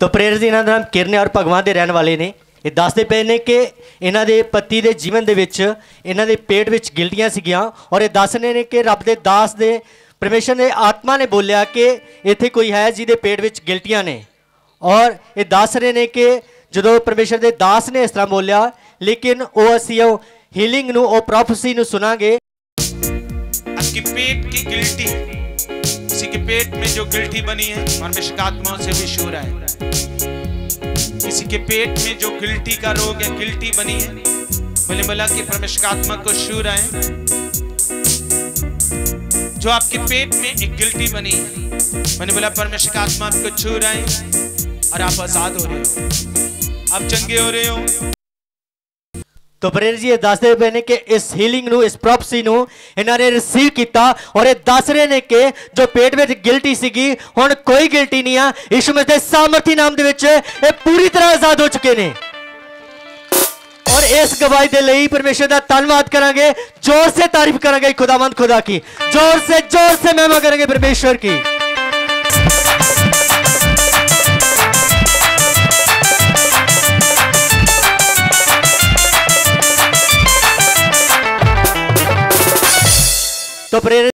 ਤੋ ਪ੍ਰੇਰਰ ਜੀ ਇਹਨਾਂ ਦਾ ਨਾਮ ਕਿਰਨ ਹੈ ਔਰ ਭਗਵਾਨ ਦੇ ਰਹਿਣ ਵਾਲੇ ਨੇ ਇਹ ਦੱਸਦੇ ਪਏ ਨੇ ਕਿ ਇਹਨਾਂ ਦੇ ਪਤੀ ਦੇ ਜੀਵਨ ਦੇ ਵਿੱਚ ਇਹਨਾਂ ਦੇ ਪੇਟ ਵਿੱਚ ਗਿਲਟੀਆਂ ਸੀਗੀਆਂ ਔਰ ਇਹ ਦੱਸ ਰਹੇ ਨੇ ਕਿ ਰੱਬ ਦੇ ਦਾਸ ਦੇ ਪਰਮੇਸ਼ਰ ਨੇ ਆਤਮਾ ਨੇ ਬੋਲਿਆ ਕਿ ਇੱਥੇ ਕੋਈ ਹੈ ਜਿਹਦੇ ਪੇਟ ਵਿੱਚ ਗਿਲਟੀਆਂ ਨੇ ਔਰ ਇਹ ਦੱਸ ਰਹੇ ਨੇ ਕਿ ਜਦੋਂ ਪਰਮੇਸ਼ਰ ਦੇ ਦਾਸ ਨੇ ਇਸ ਤਰ੍ਹਾਂ ਬੋਲਿਆ ਲੇਕਿਨ ਉਹ ਅਸੀਂ ਉਹ ਹੀਲਿੰਗ ਨੂੰ ਉਹ ਪ੍ਰੋਫੈਸੀ ਨੂੰ ਸੁਣਾਂਗੇ आपकी पेट की गिल्टी किसी के पेट में जो गिल्टी बनी है परमेश्वर आत्माओं से भी शो रहा है किसी के पेट में जो गिल्टी का रोग है गिल्टी बनी है बोले बोला कि परमेश्वर आत्मा को रहा है जो आपके पेट में एक गिल्टी बनी है मैंने बोला परमेश्वर आत्मा आपको छू रहा है और आप आज़ाद हो रहे हो। आप चंगे हो रहे हो। तो बरेर जी दसते पे ने कि इस हीलिंग इस प्रॉपसी इन्होंने रिसीव किया और ये दस रहे ने कि जो पेट में गिल्टी सी हूँ कोई गिल्टी नहीं है इस मे सामर्थी नाम के पूरी तरह आज़ाद हो चुके हैं और इस गवाही के लिए परमेश्वर का धनवाद करा ज़ोर से तारीफ़ करा खुदावंत खुदा की। ज़ोर से ज़ोर से महमा करेंगे परमेश्वर की। top